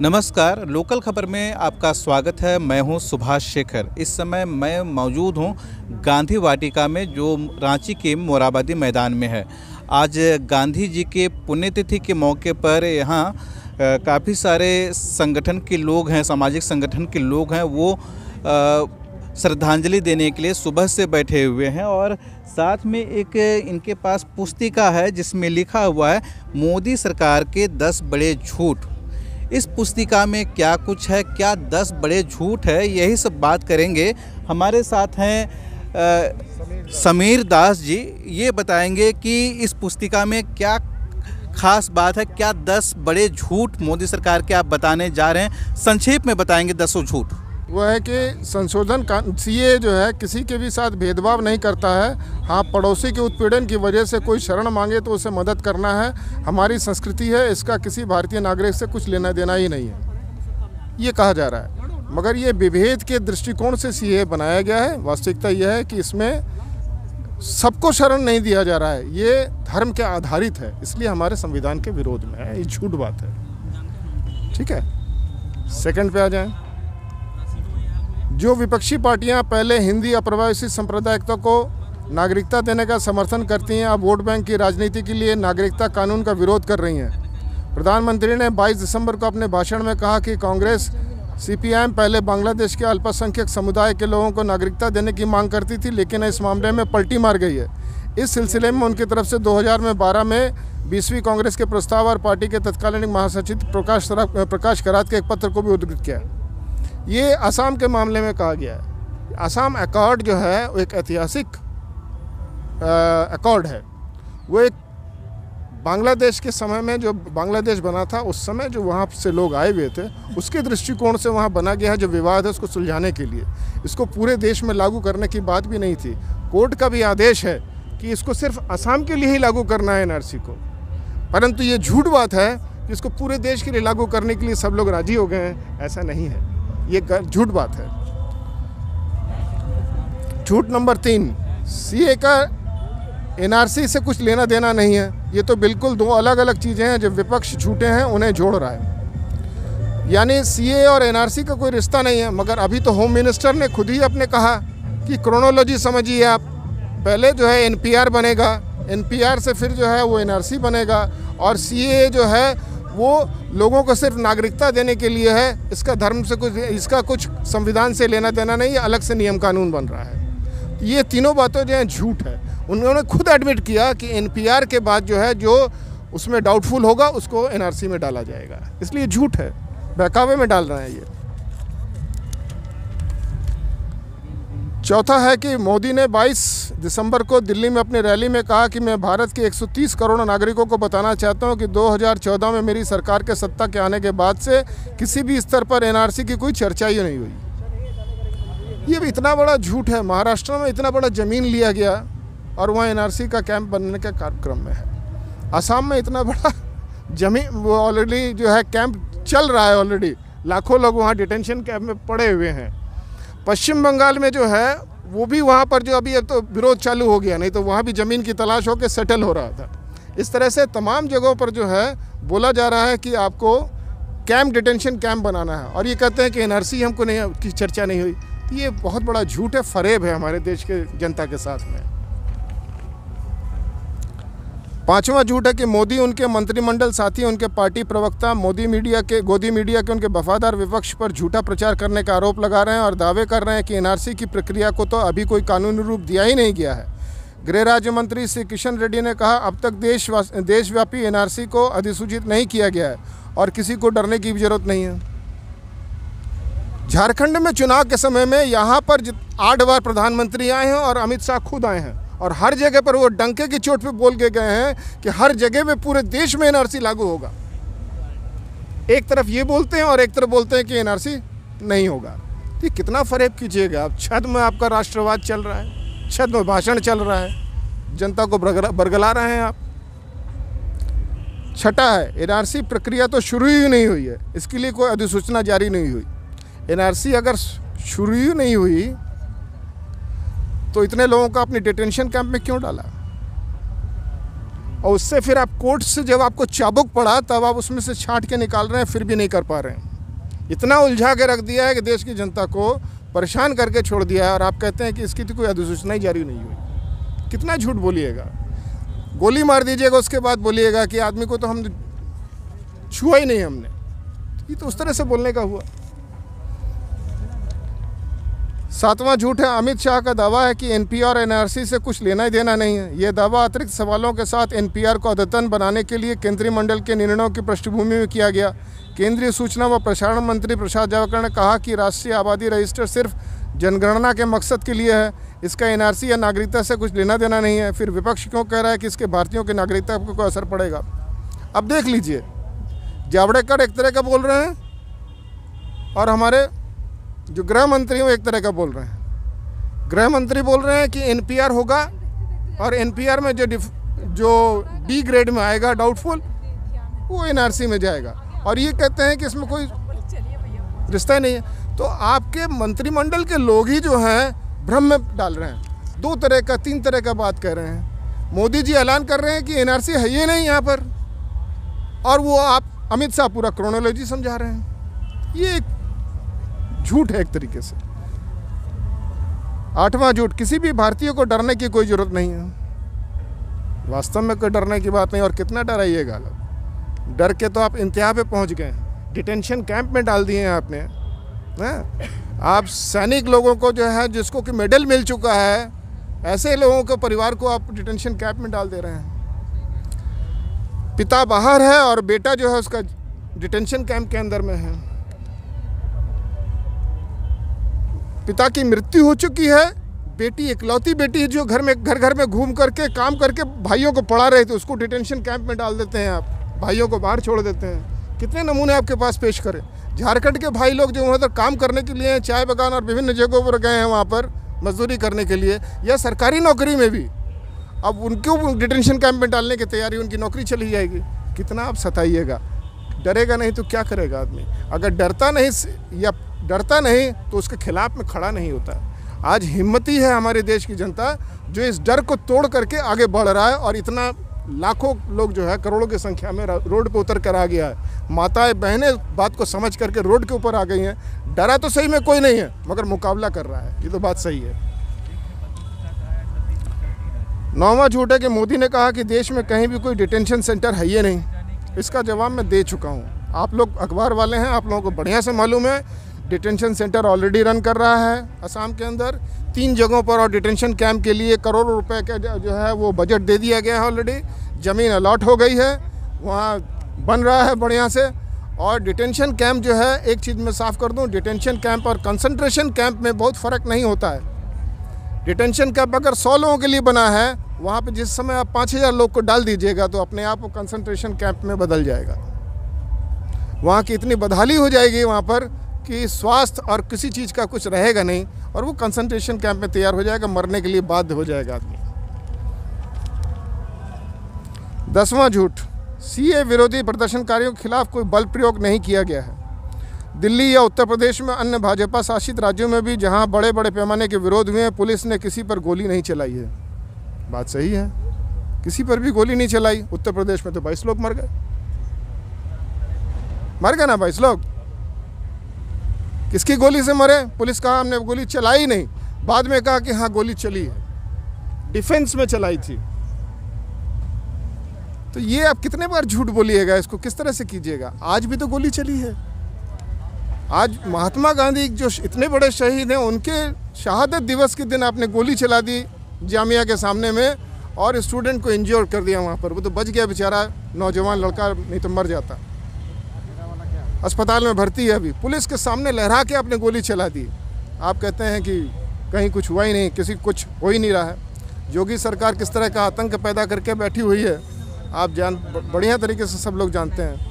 नमस्कार, लोकल खबर में आपका स्वागत है। मैं हूँ सुभाष शेखर। इस समय मैं मौजूद हूँ गांधी वाटिका में, जो रांची के मोराबादी मैदान में है। आज गांधी जी के पुण्यतिथि के मौके पर यहाँ काफ़ी सारे संगठन के लोग हैं, सामाजिक संगठन के लोग हैं। वो श्रद्धांजलि देने के लिए सुबह से बैठे हुए हैं और साथ में एक इनके पास पुस्तिका है, जिसमें लिखा हुआ है, मोदी सरकार के दस बड़े झूठ। इस पुस्तिका में क्या कुछ है, क्या दस बड़े झूठ है, यही सब बात करेंगे। हमारे साथ हैं समीर दास जी, ये बताएँगे कि इस पुस्तिका में क्या खास बात है, क्या दस बड़े झूठ मोदी सरकार के आप बताने जा रहे हैं। संक्षेप में बताएँगे दसों झूठ। वो है कि संशोधन का सी जो है, किसी के भी साथ भेदभाव नहीं करता है। हाँ पड़ोसी के उत्पीड़न की वजह से कोई शरण मांगे तो उसे मदद करना है। हमारी संस्कृति है, इसका किसी भारतीय नागरिक से कुछ लेना देना ही नहीं है। ये कहा जा रहा है। मगर ये विभेद के दृष्टिकोण से सी बनाया गया है। वास्तविकता यह है कि इसमें सबको शरण नहीं दिया जा रहा है। ये धर्म के आधारित है। इसलिए हमारे संविधान के विरोध में है। ये झूठ बात है। ठीक है? सेकंड पे आ जाएँ। जो विपक्षी पार्टियाँ पहले हिंदी अप्रवासी सांप्रदायिकता को नागरिकता देने का समर्थन करती हैं, अब वोट बैंक की राजनीति के लिए नागरिकता कानून का विरोध कर रही हैं। प्रधानमंत्री ने 22 दिसंबर को अपने भाषण में कहा कि कांग्रेस, सीपीआईएम पहले बांग्लादेश के अल्पसंख्यक समुदाय के लोगों को नागरिकता देने की मांग करती थी, लेकिन इस मामले में पलटी मार गई है। इस सिलसिले में उनकी तरफ़ से 2000 में बारह में बीसवीं कांग्रेस के प्रस्ताव और पार्टी के तत्कालीन महासचिव प्रकाश प्रकाश करात के एक पत्र को भी उद्धृत किया। ये असम के मामले में कहा गया है। असम अकॉर्ड जो है, वो एक ऐतिहासिक अकॉर्ड है। वो एक बांग्लादेश के समय में जो बांग्लादेश बना था, उस समय जो वहाँ से लोग आए हुए थे, उसके दृष्टिकोण से वहाँ बना गया है जो विवाद है उसको सुलझाने के लिए। इसको पूरे देश में लागू करने की बात भी नहीं थी। कोर्ट का भी आदेश है कि इसको सिर्फ़ असम के लिए ही लागू करना है एनआरसी को। परंतु ये झूठ बात है कि इसको पूरे देश के लिए लागू करने के लिए सब लोग राज़ी हो गए हैं, ऐसा नहीं है। ये झूठ बात है। झूठ नंबर तीन सीए का एनआरसी से कुछ लेना देना नहीं है। ये तो बिल्कुल दो अलग अलग चीज़ें हैं, जो विपक्ष झूठे हैं, उन्हें जोड़ रहा है। यानी सीए और एनआरसी का कोई रिश्ता नहीं है, मगर अभी तो होम मिनिस्टर ने खुद ही अपने कहा कि क्रोनोलॉजी समझिए आप। पहले जो है एनपीआर बनेगा एनपीआर से फिर जो है वो एनआरसी बनेगा, और सीए जो है वो लोगों को सिर्फ़ नागरिकता देने के लिए है, इसका धर्म से कुछ, इसका कुछ संविधान से लेना देना नहीं, अलग से नियम कानून बन रहा है। ये तीनों बातों जो हैं झूठ है। उन्होंने खुद एडमिट किया कि एनपीआर के बाद जो है, जो उसमें डाउटफुल होगा, उसको एनआरसी में डाला जाएगा। इसलिए झूठ है। बहकावे में डाल रहे हैं ये। चौथा है कि मोदी ने 22 दिसंबर को दिल्ली में अपनी रैली में कहा कि मैं भारत के 130 करोड़ नागरिकों को बताना चाहता हूँ कि 2014 में मेरी सरकार के सत्ता के आने के बाद से किसी भी स्तर पर एनआरसी की कोई चर्चा ही नहीं हुई। ये भी इतना बड़ा झूठ है। महाराष्ट्र में इतना बड़ा ज़मीन लिया गया और वहाँ एन का कैंप बनने के कार्यक्रम में है। आसाम में इतना बड़ा ज़मीन, वो ऑलरेडी जो है, कैंप चल रहा है ऑलरेडी लाखों लोग वहाँ डिटेंशन कैंप में पड़े हुए हैं। पश्चिम बंगाल में जो है, वो भी वहाँ पर जो अभी अब तो विरोध चालू हो गया, नहीं तो वहाँ भी ज़मीन की तलाश होकर सेटल हो रहा था। इस तरह से तमाम जगहों पर जो है, बोला जा रहा है कि आपको कैंप डिटेंशन कैंप बनाना है। और ये कहते हैं कि एनआरसी हमको नहीं, की चर्चा नहीं हुई। तो ये बहुत बड़ा झूठ है, फरेब है हमारे देश के जनता के साथ में। पांचवा झूठ है कि मोदी उनके मंत्रिमंडल साथी, उनके पार्टी प्रवक्ता, मोदी मीडिया के, गोदी मीडिया के, उनके वफादार विपक्ष पर झूठा प्रचार करने का आरोप लगा रहे हैं और दावे कर रहे हैं कि एनआरसी की प्रक्रिया को तो अभी कोई कानूनी रूप दिया ही नहीं गया है। गृह राज्य मंत्री श्री किशन रेड्डी ने कहा, अब तक देश देशव्यापी एनआरसी को अधिसूचित नहीं किया गया है और किसी को डरने की भी ज़रूरत नहीं है। झारखंड में चुनाव के समय में यहाँ पर आठ बार प्रधानमंत्री आए हैं और अमित शाह खुद आए हैं। और हर जगह पर वो डंके की चोट पे बोल के गए हैं कि हर जगह पे पूरे देश में एनआरसी लागू होगा। एक तरफ़ ये बोलते हैं और एक तरफ़ बोलते हैं कि एनआरसी नहीं होगा। तो कितना फरेब कीजिएगा आप छत में आपका राष्ट्रवाद चल रहा है छत में भाषण चल रहा है, जनता को बरगला रहे हैं आप। छठा है, एनआरसी प्रक्रिया तो शुरू ही नहीं हुई है, इसके लिए कोई अधिसूचना जारी नहीं हुई। एनआरसी अगर शुरू ही नहीं हुई तो इतने लोगों को अपनी डिटेंशन कैंप में क्यों डाला? और उससे फिर आप कोर्ट से जब आपको चाबुक पड़ा, तब आप उसमें से छांट के निकाल रहे हैं, फिर भी नहीं कर पा रहे हैं। इतना उलझा के रख दिया है कि देश की जनता को परेशान करके छोड़ दिया है और आप कहते हैं कि इसकी तो कोई अधिसूचना ही जारी नहीं हुई। कितना झूठ बोलिएगा? गोली मार दीजिएगा, उसके बाद बोलिएगा कि आदमी को तो हम छुआ ही नहीं हमने। ये तो उस तरह से बोलने का हुआ। सातवां झूठ है, अमित शाह का दावा है कि एनपीआर और एनआरसी से कुछ लेना ही देना नहीं है। ये दावा अतिरिक्त सवालों के साथ एनपीआर को अद्यतन बनाने के लिए केंद्रीय मंडल के निर्णयों की पृष्ठभूमि में किया गया। केंद्रीय सूचना व प्रसारण मंत्री प्रसाद जावड़ेकर ने कहा कि राष्ट्रीय आबादी रजिस्टर सिर्फ़ जनगणना के मकसद के लिए है। इसका एनआरसी या नागरिकता से कुछ लेना देना नहीं है। फिर विपक्ष क्यों कह रहा है कि इसके भारतीयों की नागरिकता पर कोई असर पड़ेगा? अब देख लीजिए, जावड़ेकर एक तरह का बोल रहे हैं और हमारे जो गृह मंत्री हैं एक तरह का बोल रहे हैं। गृह मंत्री बोल रहे हैं कि एनपीआर होगा और एनपीआर में जो जो डी ग्रेड में आएगा डाउटफुल वो एनआरसी में जाएगा। और ये कहते हैं कि इसमें कोई रिश्ता नहीं है। तो आपके मंत्रिमंडल के लोग ही जो हैं, भ्रम में डाल रहे हैं। दो तरह का, तीन तरह का बात कर रहे हैं। मोदी जी ऐलान कर रहे हैं कि एनआरसी है ही नहीं यहाँ पर। और वो आप, अमित शाह पूरा क्रोनोलॉजी समझा रहे हैं। ये एक झूठ है एक तरीके से। आठवां झूठ, किसी भी भारतीय को डरने की कोई ज़रूरत नहीं है। वास्तव में कोई डरने की बात नहीं, और कितना डराइएगा डर के तो आप इंतहा पे पहुँच गए डिटेंशन कैंप में डाल दिए हैं आपने। हैं? आप सैनिक लोगों को जो है, जिसको कि मेडल मिल चुका है, ऐसे लोगों के परिवार को आप डिटेंशन कैंप में डाल दे रहे हैं। पिता बाहर है और बेटा जो है उसका डिटेंशन कैंप के अंदर में है। पिता की मृत्यु हो चुकी है। बेटी, इकलौती बेटी जो घर में घर घर में घूम करके, काम करके भाइयों को पढ़ा रहे थे, उसको डिटेंशन कैंप में डाल देते हैं आप। भाइयों को बाहर छोड़ देते हैं। कितने नमूने आपके पास पेश करें? झारखंड के भाई लोग जो वहाँ पर काम करने के लिए चाय बगान और विभिन्न जगहों पर गए हैं वहाँ पर, मजदूरी करने के लिए, या सरकारी नौकरी में भी, अब उनको डिटेंशन कैंप में डालने की तैयारी, उनकी नौकरी चली जाएगी। कितना आप सताइएगा? डरेगा नहीं तो क्या करेगा आदमी? अगर डरता नहीं या डरता नहीं तो उसके खिलाफ में खड़ा नहीं होता। आज हिम्मत ही है हमारे देश की जनता, जो इस डर को तोड़ करके आगे बढ़ रहा है और इतना लाखों लोग जो है, करोड़ों की संख्या में रोड पे उतर कर आ गया है। माताएँ, बहनें बात को समझ करके रोड के ऊपर आ गई हैं। डरा तो सही में कोई नहीं है, मगर मुकाबला कर रहा है। ये तो बात सही है। नौवा झूठ है कि मोदी ने कहा कि देश में कहीं भी कोई डिटेंशन सेंटर है ही नहीं। इसका जवाब मैं दे चुका हूँ। आप लोग अखबार वाले हैं, आप लोगों को बढ़िया से मालूम है। डिटेंशन सेंटर ऑलरेडी रन कर रहा है असम के अंदर। तीन जगहों पर और डिटेंशन कैंप के लिए करोड़ों रुपए का जो है वो बजट दे दिया गया है ऑलरेडी ज़मीन अलॉट हो गई है, वहाँ बन रहा है बढ़िया से। और डिटेंशन कैंप जो है, एक चीज़ मैं साफ़ कर दूँ डिटेंशन कैंप और कंसंट्रेशन कैंप में बहुत फ़र्क नहीं होता है। डिटेंशन कैंप अगर सौ लोगों के लिए बना है, वहाँ पे जिस समय आप पाँच हज़ार लोग को डाल दीजिएगा तो अपने आप वो कंसंट्रेशन कैंप में बदल जाएगा। वहाँ की इतनी बदहाली हो जाएगी वहाँ पर कि स्वास्थ्य और किसी चीज़ का कुछ रहेगा नहीं और वो कंसंट्रेशन कैंप में तैयार हो जाएगा, मरने के लिए बाध्य हो जाएगा आदमी। दसवां झूठ सीए विरोधी प्रदर्शनकारियों के खिलाफ कोई बल प्रयोग नहीं किया गया है। दिल्ली या उत्तर प्रदेश में अन्य भाजपा शासित राज्यों में भी जहाँ बड़े बड़े पैमाने के विरोध हुए हैं, पुलिस ने किसी पर गोली नहीं चलाई है। बात सही है। किसी पर भी गोली नहीं चलाई। उत्तर प्रदेश में तो बाईस लोग मर गए। मर गए ना बाईस लोग? किसकी गोली से मरे? पुलिस कहा, हमने गोली चलाई नहीं। बाद में कहा कि हाँ गोली चली है। डिफेंस में चलाई थी। तो ये आप कितने बार झूठ बोलिएगा? इसको किस तरह से कीजिएगा? आज भी तो गोली चली है। आज महात्मा गांधी जो इतने बड़े शहीद हैं, उनके शहादत दिवस के दिन आपने गोली चला दी जामिया के सामने में और स्टूडेंट को इंजोर कर दिया वहाँ पर। वो तो बच गया बेचारा, नौजवान लड़का, नहीं तो मर जाता। अस्पताल में भर्ती है अभी। पुलिस के सामने लहरा के आपने गोली चला दी। आप कहते हैं कि कहीं कुछ हुआ ही नहीं, किसी कुछ हो ही नहीं रहा है। योगी सरकार किस तरह का आतंक पैदा करके बैठी हुई है, आप जान, बढ़िया तरीके से सब लोग जानते हैं।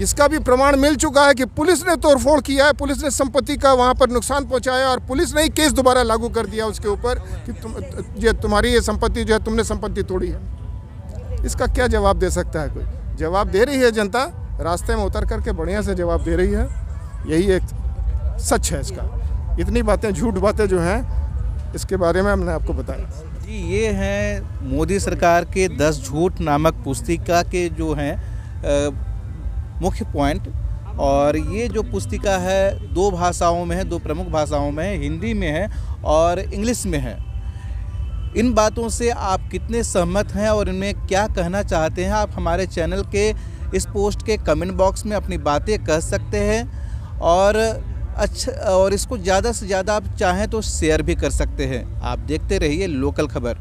इसका भी प्रमाण मिल चुका है कि पुलिस ने तोड़फोड़ किया है, पुलिस ने संपत्ति का वहाँ पर नुकसान पहुँचाया और पुलिस ने ही केस दोबारा लागू कर दिया उसके ऊपर कि तुम, ये तुम्हारी ये संपत्ति जो है, तुमने संपत्ति तोड़ी है। इसका क्या जवाब दे सकता है कोई? जवाब दे रही है जनता रास्ते में उतर करके बढ़िया से जवाब दे रही है। यही एक सच है इसका। इतनी बातें, झूठ बातें जो हैं, इसके बारे में हमने आपको बताया। जी, ये हैं मोदी सरकार के दस झूठ नामक पुस्तिका के जो हैं मुख्य पॉइंट। और ये जो पुस्तिका है, दो भाषाओं में है, दो प्रमुख भाषाओं में है, हिंदी में है और इंग्लिश में है। इन बातों से आप कितने सहमत हैं और इनमें क्या कहना चाहते हैं, आप हमारे चैनल के इस पोस्ट के कमेंट बॉक्स में अपनी बातें कह सकते हैं और अच्छा और इसको ज़्यादा से ज़्यादा आप चाहें तो शेयर भी कर सकते हैं। आप देखते रहिए लोकल खबर।